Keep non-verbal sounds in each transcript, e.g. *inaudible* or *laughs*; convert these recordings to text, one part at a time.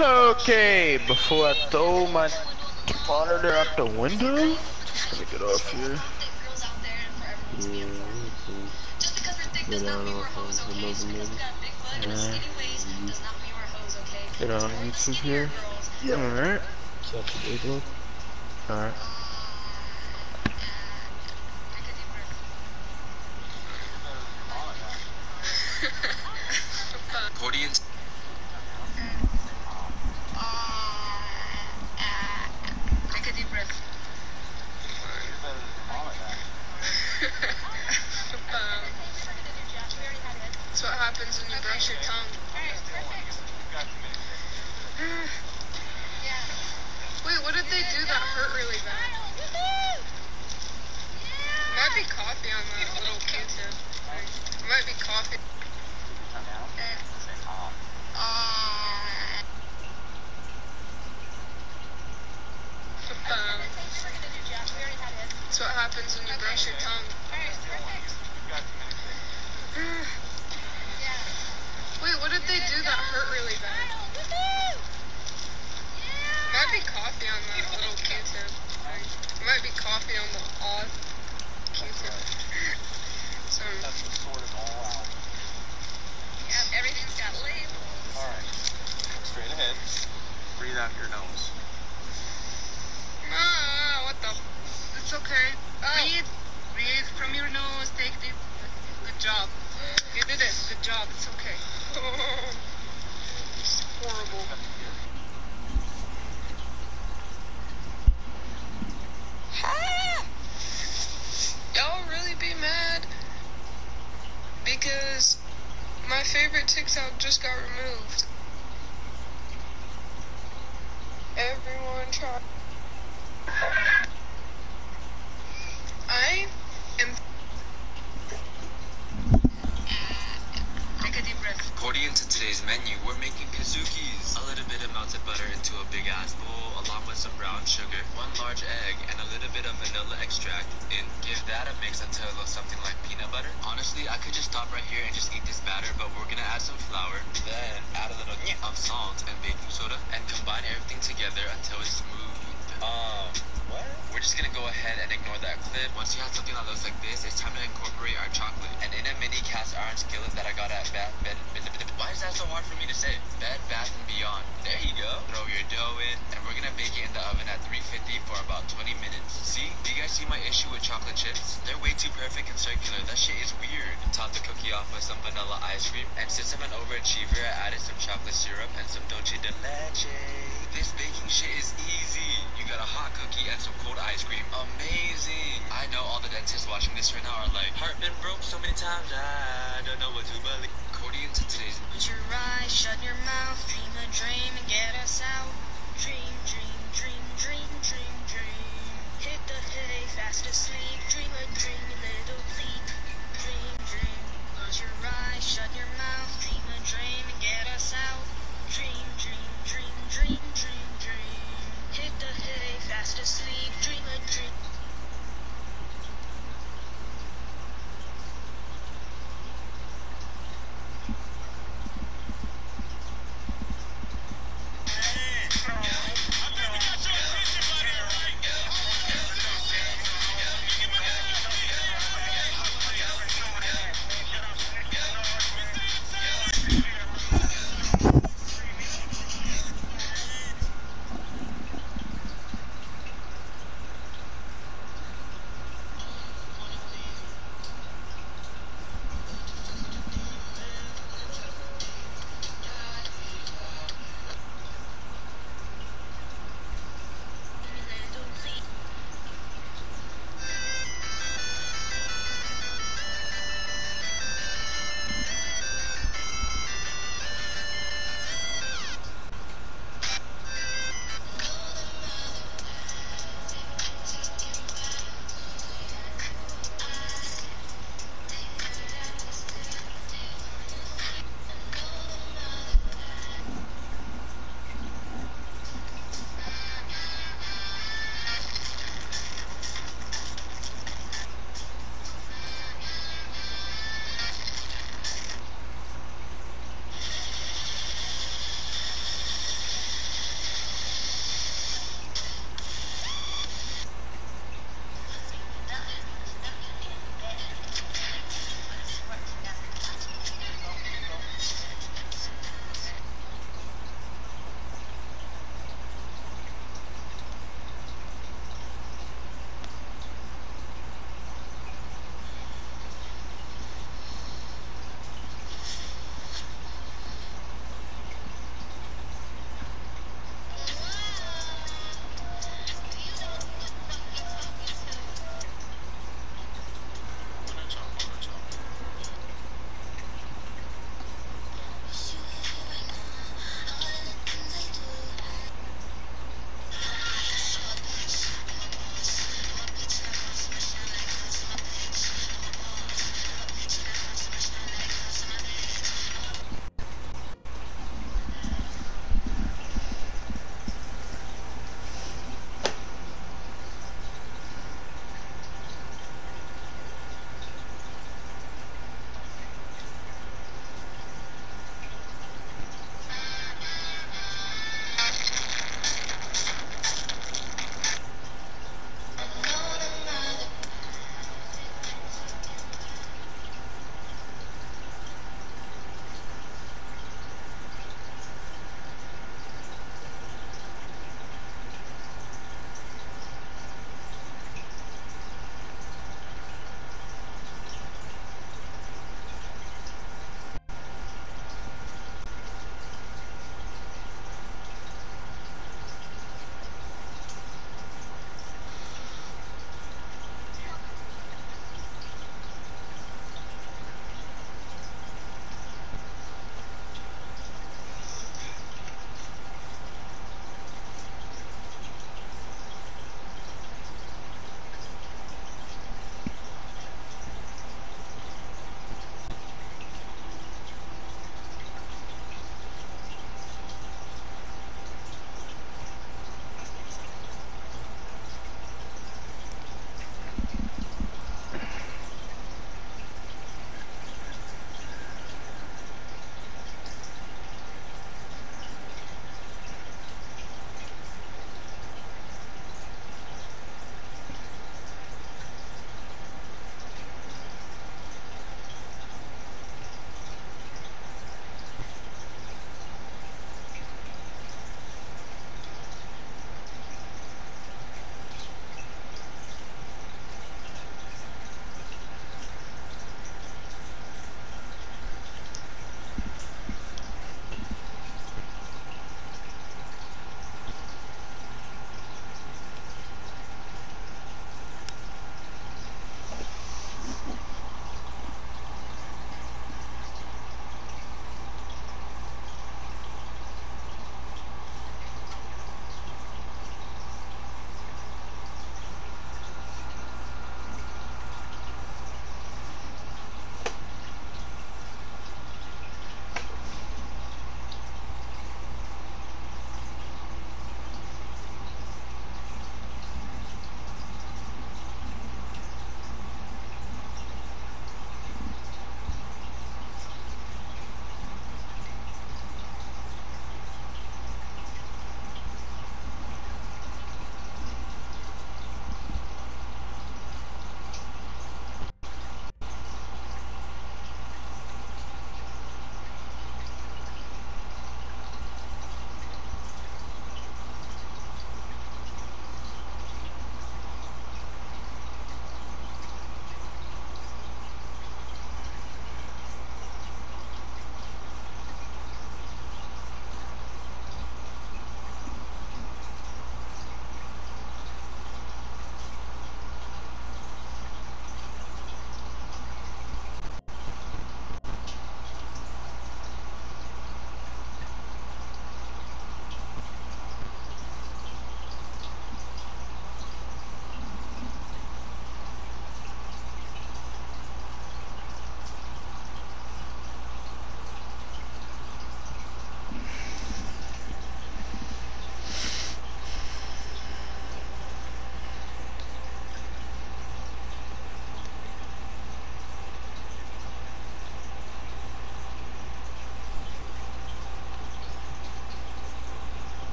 Okay, before I throw my monitor out the window, just gonna get off here. Get on Get on YouTube here. Yep. Alright. Such a big one. Alright. Accordions. Take a deep breath. That's what happens when you brush your tongue. Wait, what did they do that hurt really bad? Might be coffee on that little Q-tip. Might be coffee. Um, that's what happens when you brush your tongue. Wait, what did they do that hurt really bad? Might be coffee on that little Q-tip. Might be coffee on the odd Q-tip. So, yeah, everything's got labels. Alright. Straight ahead. Breathe out your nose. Ah, what the? It's okay. Breathe, breathe from your nose. Take deep. Good job. You did it. Good job. It's okay. it's horrible. Ah! Y'all really be mad because my favorite just got removed. Me to say? Bed Bath and Beyond. There you go. Throw your dough in, and we're gonna bake it in the oven at 350 for about 20 minutes. See? Do you guys see my issue with chocolate chips? They're way too perfect and circular. That shit is weird. Top the cookie off with some vanilla ice cream, and since I'm an overachiever, I added some chocolate syrup and some dulce de leche. This baking shit is easy. You got a hot cookie and some cold ice cream. Amazing. I know all the dentists watching this right now are like, heart been broke so many times, I don't know what to believe. According to today's Close your eyes, shut your mouth, dream a dream and get us out. Dream, dream, dream, dream, dream, dream. Hit the hay, fast asleep. Dream a dream, little bleep. Dream, dream. Close your eyes, shut your mouth, dream a dream and get us out. Dream, dream, dream, dream, dream, dream. Hit the hay, fast asleep. Dream a dream.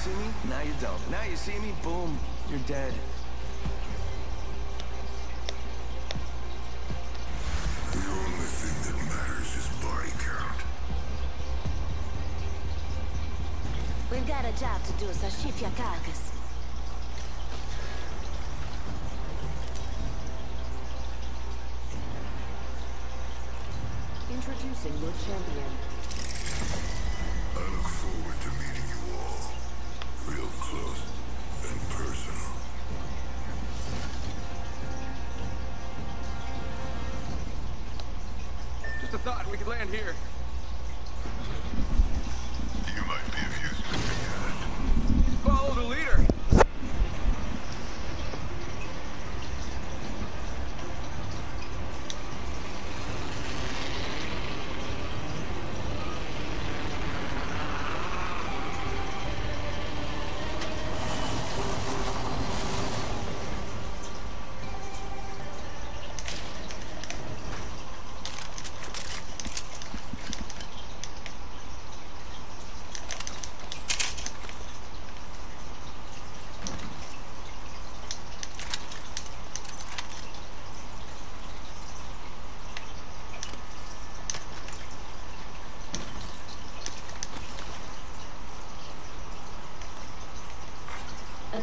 see me, now you don't. Now you see me, boom, you're dead. The only thing that matters is body count. We've got a job to do, so shift your carcass. Introducing your champion. here.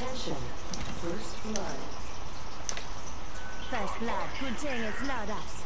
Attention, first blood. First blood Good thing it's not us.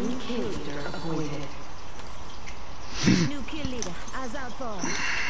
New kill leader avoided. *laughs* New kill leader, as out for.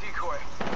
decoy.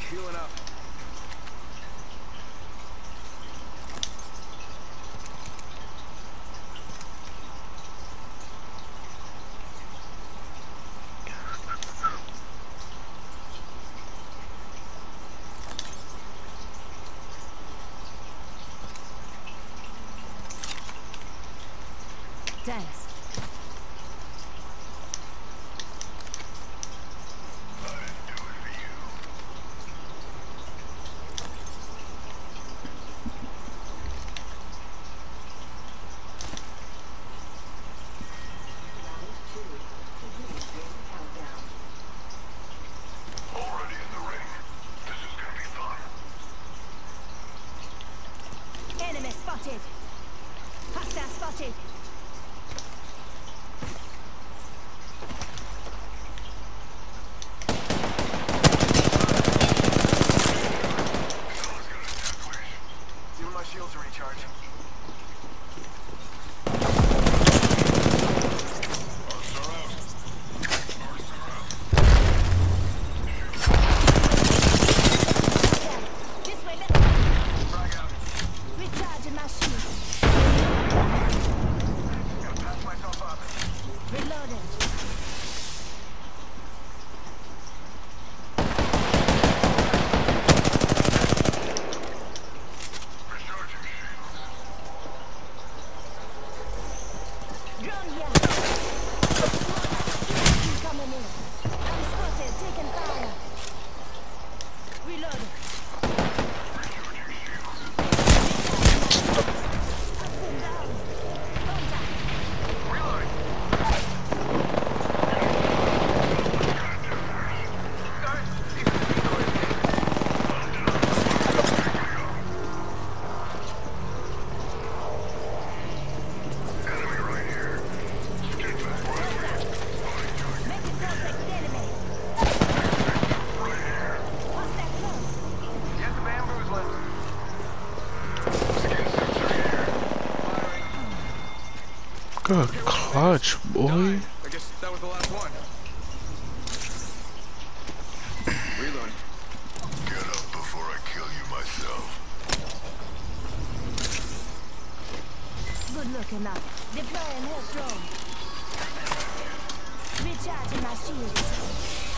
Healing up. a clutch, boy. I guess that was the last one. Get up before I kill you myself. Good looking up. Deploying drone. Recharging my shields.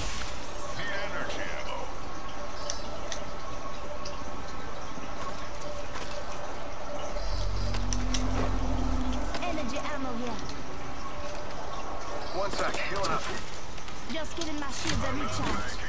Just getting my shields a recharge.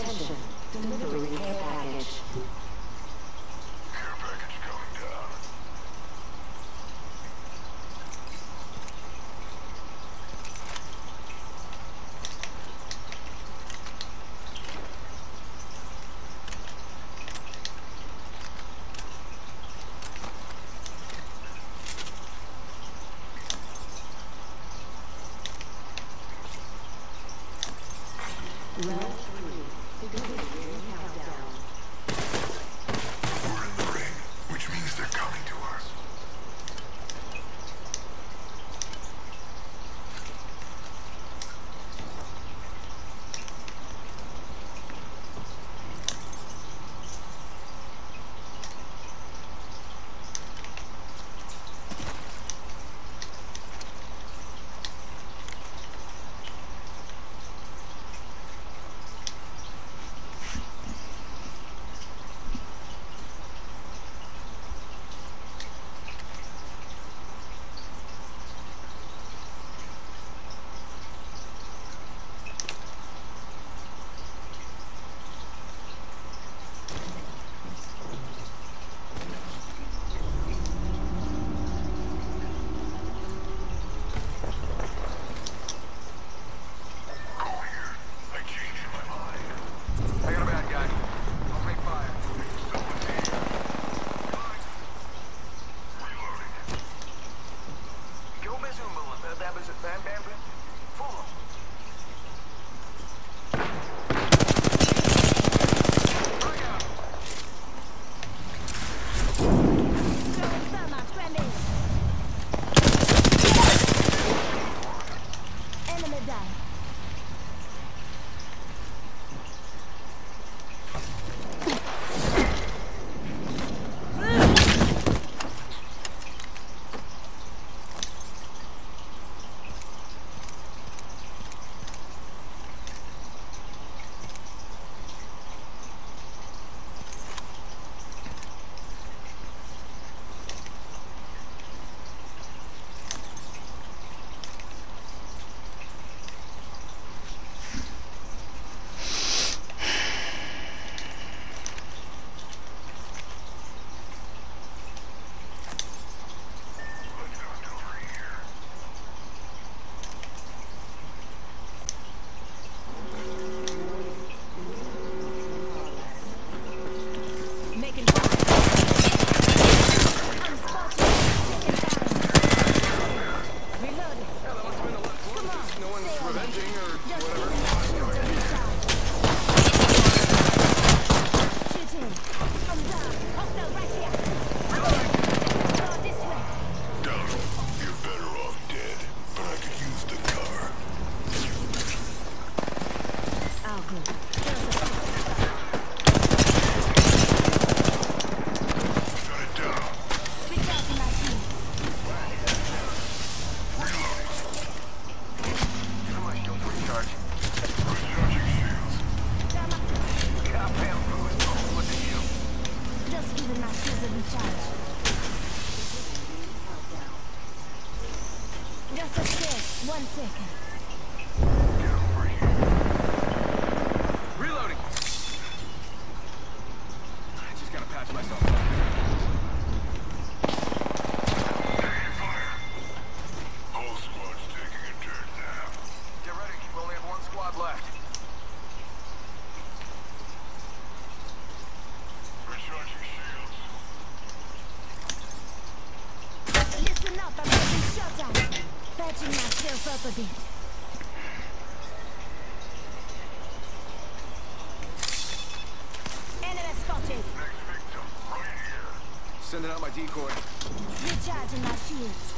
Attention. Delivery. One second. for thee. Enemy spotted. Sending out my decoy. Recharging my shields.